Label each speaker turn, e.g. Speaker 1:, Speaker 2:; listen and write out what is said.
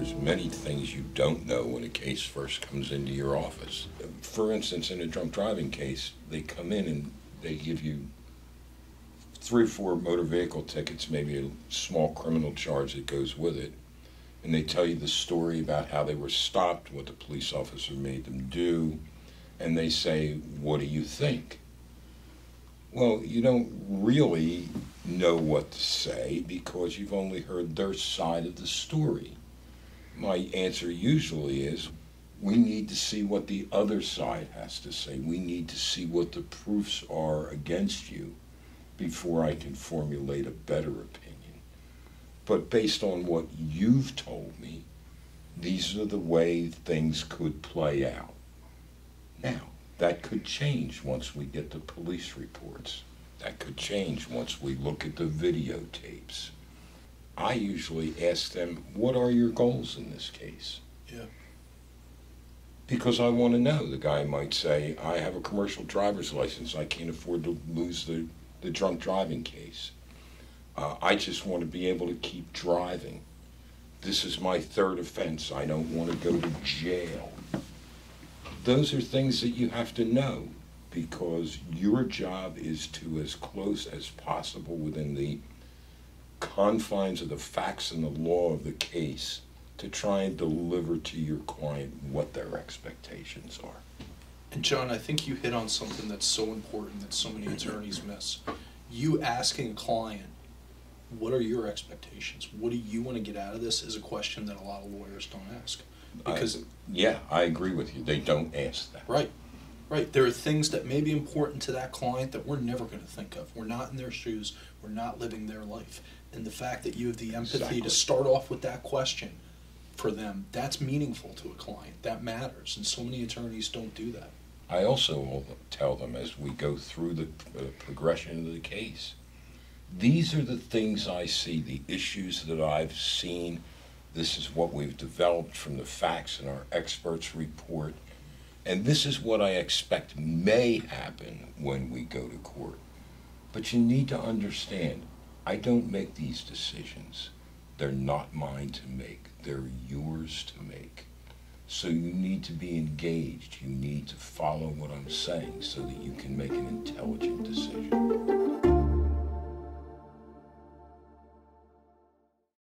Speaker 1: there's many things you don't know when a case first comes into your office. For instance, in a drunk driving case, they come in and they give you three or four motor vehicle tickets, maybe a small criminal charge that goes with it, and they tell you the story about how they were stopped, what the police officer made them do, and they say, What do you think? Well, you don't really know what to say because you've only heard their side of the story. My answer usually is we need to see what the other side has to say. We need to see what the proofs are against you before I can formulate a better opinion. But based on what you've told me, these are the way things could play out. Now, that could change once we get the police reports. That could change once we look at the videotapes. I usually ask them, What are your goals in this case?
Speaker 2: Yeah.
Speaker 1: Because I want to know. The guy might say, I have a commercial driver's license. I can't afford to lose the, the drunk driving case. Uh, I just want to be able to keep driving. This is my third offense. I don't want to go to jail. Those are things that you have to know because your job is to, as close as possible within the confines of the facts and the law of the case, to try and deliver to your client what their expectations are.
Speaker 2: And John, I think you hit on something that's so important that so many attorneys miss. You asking a client, what are your expectations? What do you want to get out of this is a question that a lot of lawyers don't ask. Because
Speaker 1: I, yeah, I agree with you. They don't ask that.
Speaker 2: Right. Right. There are things that may be important to that client that we're never going to think of. We're not in their shoes. We're not living their life. And the fact that you have the empathy
Speaker 1: Exactly.
Speaker 2: to start off with that question for them, that's meaningful to a client. That matters. And so many attorneys don't do that.
Speaker 1: I also will tell them as we go through the uh, progression of the case. These are the things I see, the issues that I've seen. This is what we've developed from the facts in our experts' report. And this is what I expect may happen when we go to court. But you need to understand, I don't make these decisions. They're not mine to make, they're yours to make. So you need to be engaged. You need to follow what I'm saying so that you can make an intelligent decision.